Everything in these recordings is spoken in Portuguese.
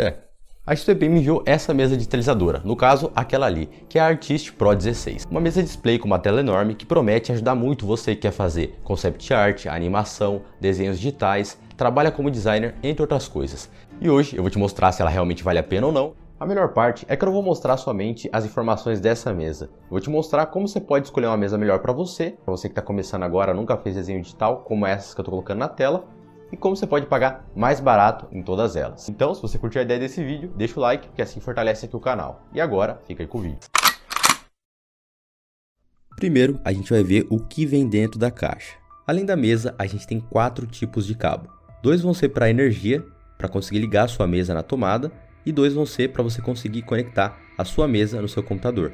É, a XPP me enviou essa mesa digitalizadora, no caso aquela ali, que é a Artist Pro 16. Uma mesa display com uma tela enorme que promete ajudar muito você que quer fazer concept art, animação, desenhos digitais, trabalha como designer, entre outras coisas. E hoje eu vou te mostrar se ela realmente vale a pena ou não. A melhor parte é que eu não vou mostrar somente as informações dessa mesa. Eu vou te mostrar como você pode escolher uma mesa melhor para você, para você que está começando agora, nunca fez desenho digital, como essas que eu estou colocando na tela, e como você pode pagar mais barato em todas elas. Então, se você curtiu a ideia desse vídeo, deixa o like, que assim fortalece aqui o canal. E agora, fica aí com o vídeo. Primeiro, a gente vai ver o que vem dentro da caixa. Além da mesa, a gente tem quatro tipos de cabo. Dois vão ser para energia, para conseguir ligar a sua mesa na tomada, e dois vão ser para você conseguir conectar a sua mesa no seu computador.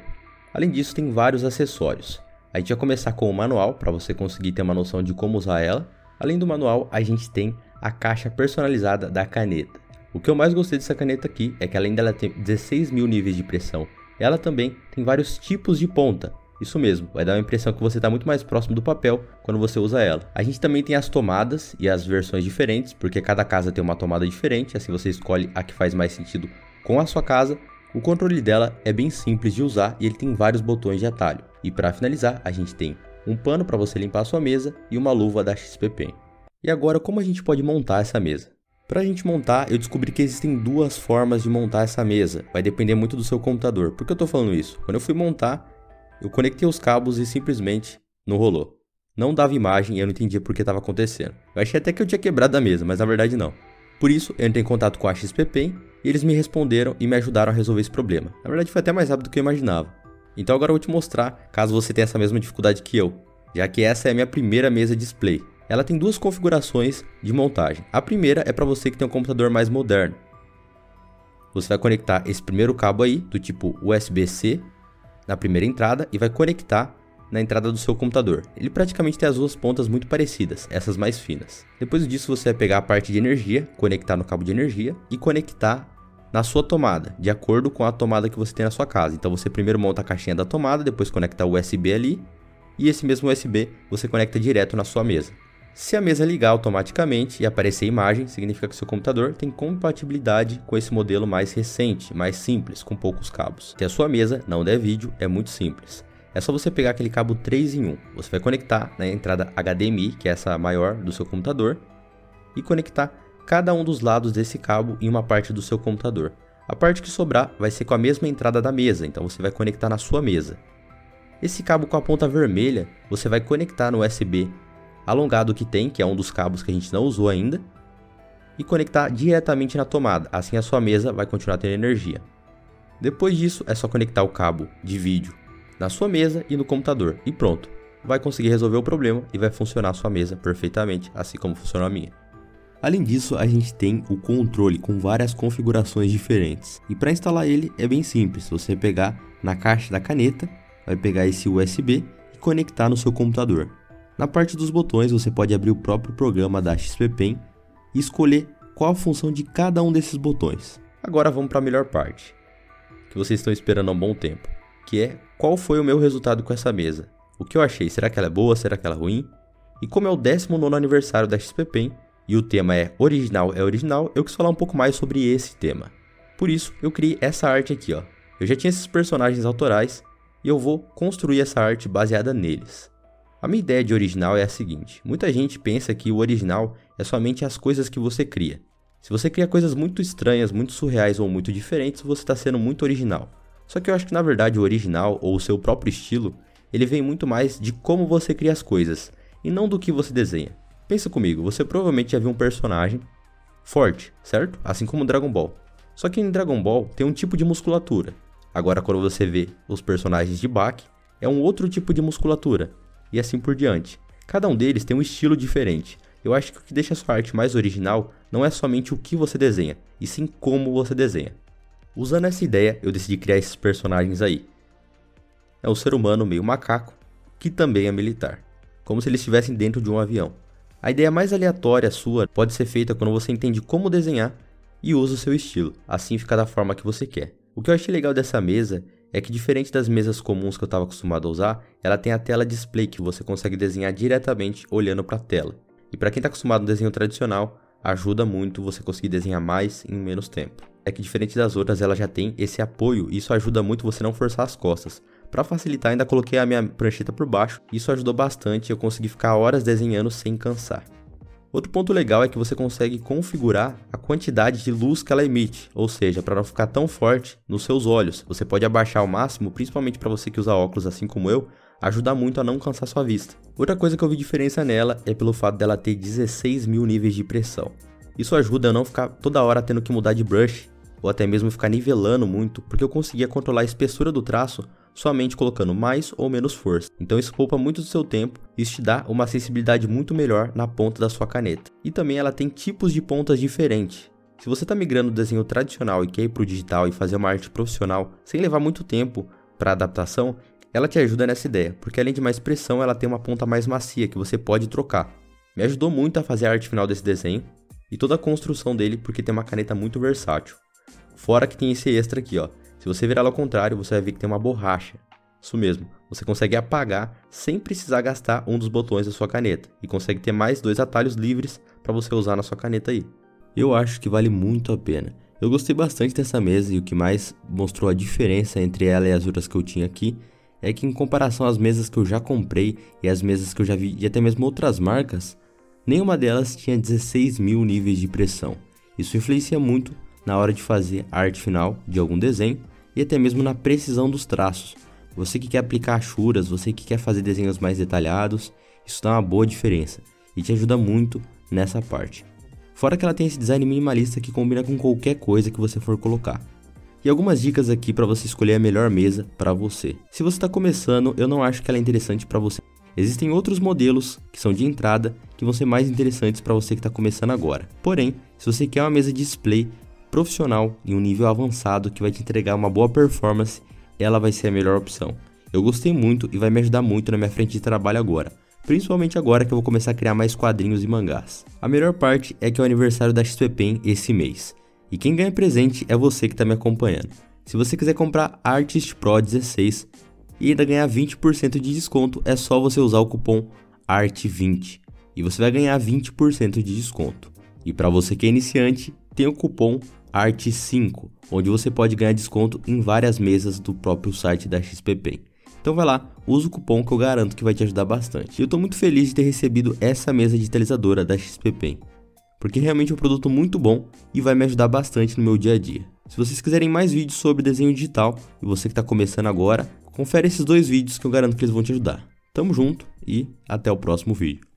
Além disso, tem vários acessórios. A gente vai começar com o manual para você conseguir ter uma noção de como usar ela. Além do manual, a gente tem a caixa personalizada da caneta. O que eu mais gostei dessa caneta aqui é que além dela ter 16 mil níveis de pressão, ela também tem vários tipos de ponta. Isso mesmo, vai dar uma impressão que você está muito mais próximo do papel quando você usa ela. A gente também tem as tomadas e as versões diferentes, porque cada casa tem uma tomada diferente, assim você escolhe a que faz mais sentido com a sua casa. O controle dela é bem simples de usar e ele tem vários botões de atalho. E para finalizar, a gente tem um pano para você limpar a sua mesa e uma luva da XP Pen. E agora, como a gente pode montar essa mesa? Para a gente montar, eu descobri que existem duas formas de montar essa mesa. Vai depender muito do seu computador. Por que eu estou falando isso? Quando eu fui montar, eu conectei os cabos e simplesmente não rolou. Não dava imagem e eu não entendia por que estava acontecendo. Eu achei até que eu tinha quebrado a mesa, mas na verdade não. Por isso, eu entrei em contato com a XP Pen e eles me responderam e me ajudaram a resolver esse problema. Na verdade, foi até mais rápido do que eu imaginava. Então agora eu vou te mostrar, caso você tenha essa mesma dificuldade que eu, já que essa é a minha primeira mesa display. Ela tem duas configurações de montagem. A primeira é para você que tem um computador mais moderno. Você vai conectar esse primeiro cabo aí, do tipo USB-C, na primeira entrada e vai conectar na entrada do seu computador. Ele praticamente tem as duas pontas muito parecidas, essas mais finas. Depois disso você vai pegar a parte de energia, conectar no cabo de energia e conectar na sua tomada, de acordo com a tomada que você tem na sua casa. Então você primeiro monta a caixinha da tomada, depois conecta o USB ali, e esse mesmo USB você conecta direto na sua mesa. Se a mesa ligar automaticamente e aparecer imagem, significa que seu computador tem compatibilidade com esse modelo mais recente, mais simples, com poucos cabos. Se a sua mesa não der vídeo, é muito simples. É só você pegar aquele cabo 3 em 1. Você vai conectar na entrada HDMI, que é essa maior do seu computador, e conectar cada um dos lados desse cabo em uma parte do seu computador. A parte que sobrar vai ser com a mesma entrada da mesa, então você vai conectar na sua mesa. Esse cabo com a ponta vermelha você vai conectar no USB alongado que tem, que é um dos cabos que a gente não usou ainda, e conectar diretamente na tomada, assim a sua mesa vai continuar tendo energia. Depois disso é só conectar o cabo de vídeo na sua mesa e no computador e pronto. Vai conseguir resolver o problema e vai funcionar a sua mesa perfeitamente, assim como funciona a minha. Além disso, a gente tem o controle com várias configurações diferentes. E para instalar ele é bem simples, você pegar na caixa da caneta, vai pegar esse USB e conectar no seu computador. Na parte dos botões você pode abrir o próprio programa da XP Pen e escolher qual a função de cada um desses botões. Agora vamos para a melhor parte, que vocês estão esperando há um bom tempo, que é qual foi o meu resultado com essa mesa. O que eu achei, será que ela é boa, será que ela é ruim? E como é o 19 aniversário da XP Pen, e o tema é original é original, eu quis falar um pouco mais sobre esse tema. Por isso, eu criei essa arte aqui, ó. Eu já tinha esses personagens autorais e eu vou construir essa arte baseada neles. A minha ideia de original é a seguinte: muita gente pensa que o original é somente as coisas que você cria. Se você cria coisas muito estranhas, muito surreais ou muito diferentes, você está sendo muito original. Só que eu acho que na verdade o original ou o seu próprio estilo, ele vem muito mais de como você cria as coisas e não do que você desenha. Pensa comigo, você provavelmente já viu um personagem forte, certo? Assim como Dragon Ball. Só que em Dragon Ball tem um tipo de musculatura. Agora quando você vê os personagens de Bach, é um outro tipo de musculatura. E assim por diante. Cada um deles tem um estilo diferente. Eu acho que o que deixa a sua arte mais original não é somente o que você desenha, e sim como você desenha. Usando essa ideia, eu decidi criar esses personagens aí. É um ser humano meio macaco, que também é militar, como se eles estivessem dentro de um avião. A ideia mais aleatória sua pode ser feita quando você entende como desenhar e usa o seu estilo, assim fica da forma que você quer. O que eu achei legal dessa mesa é que diferente das mesas comuns que eu estava acostumado a usar, ela tem a tela display que você consegue desenhar diretamente olhando para a tela. E para quem está acostumado no desenho tradicional, ajuda muito você conseguir desenhar mais em menos tempo. É que diferente das outras, ela já tem esse apoio e isso ajuda muito você não forçar as costas. Para facilitar, ainda coloquei a minha prancheta por baixo, isso ajudou bastante eu consegui ficar horas desenhando sem cansar. Outro ponto legal é que você consegue configurar a quantidade de luz que ela emite, ou seja, para não ficar tão forte nos seus olhos. Você pode abaixar ao máximo, principalmente para você que usa óculos assim como eu, ajuda muito a não cansar sua vista. Outra coisa que eu vi diferença nela é pelo fato dela ter 16 mil níveis de pressão. Isso ajuda a não ficar toda hora tendo que mudar de brush, ou até mesmo ficar nivelando muito, porque eu conseguia controlar a espessura do traço somente colocando mais ou menos força. Então isso poupa muito do seu tempo e isso te dá uma sensibilidade muito melhor na ponta da sua caneta. E também ela tem tipos de pontas diferentes. Se você está migrando do desenho tradicional e quer ir para o digital e fazer uma arte profissional sem levar muito tempo para adaptação, ela te ajuda nessa ideia, porque além de mais pressão, ela tem uma ponta mais macia que você pode trocar. Me ajudou muito a fazer a arte final desse desenho e toda a construção dele porque tem uma caneta muito versátil. Fora que tem esse extra aqui, ó. Se você virar ao contrário, você vai ver que tem uma borracha. Isso mesmo, você consegue apagar sem precisar gastar um dos botões da sua caneta e consegue ter mais dois atalhos livres para você usar na sua caneta aí. Eu acho que vale muito a pena. Eu gostei bastante dessa mesa e o que mais mostrou a diferença entre ela e as outras que eu tinha aqui é que em comparação às mesas que eu já comprei e as mesas que eu já vi e até mesmo outras marcas, nenhuma delas tinha 16 mil níveis de pressão. Isso influencia muito na hora de fazer a arte final de algum desenho e até mesmo na precisão dos traços. Você que quer aplicar achuras, você que quer fazer desenhos mais detalhados, isso dá uma boa diferença e te ajuda muito nessa parte. Fora que ela tem esse design minimalista que combina com qualquer coisa que você for colocar. E algumas dicas aqui para você escolher a melhor mesa para você. Se você está começando, eu não acho que ela é interessante para você. Existem outros modelos que são de entrada que vão ser mais interessantes para você que está começando agora. Porém, se você quer uma mesa display profissional em um nível avançado que vai te entregar uma boa performance, ela vai ser a melhor opção. Eu gostei muito e vai me ajudar muito na minha frente de trabalho agora, principalmente agora que eu vou começar a criar mais quadrinhos e mangás. A melhor parte é que é o aniversário da XP Pen esse mês, e quem ganha presente é você que está me acompanhando. Se você quiser comprar Artist Pro 16 e ainda ganhar 20% de desconto, é só você usar o cupom ART20 e você vai ganhar 20% de desconto. E para você que é iniciante, tem o cupom Arte5, onde você pode ganhar desconto em várias mesas do próprio site da XPP. Então vai lá, usa o cupom que eu garanto que vai te ajudar bastante. Eu estou muito feliz de ter recebido essa mesa digitalizadora da XPP, porque realmente é um produto muito bom e vai me ajudar bastante no meu dia a dia. Se vocês quiserem mais vídeos sobre desenho digital e você que está começando agora, confere esses dois vídeos que eu garanto que eles vão te ajudar. Tamo junto e até o próximo vídeo.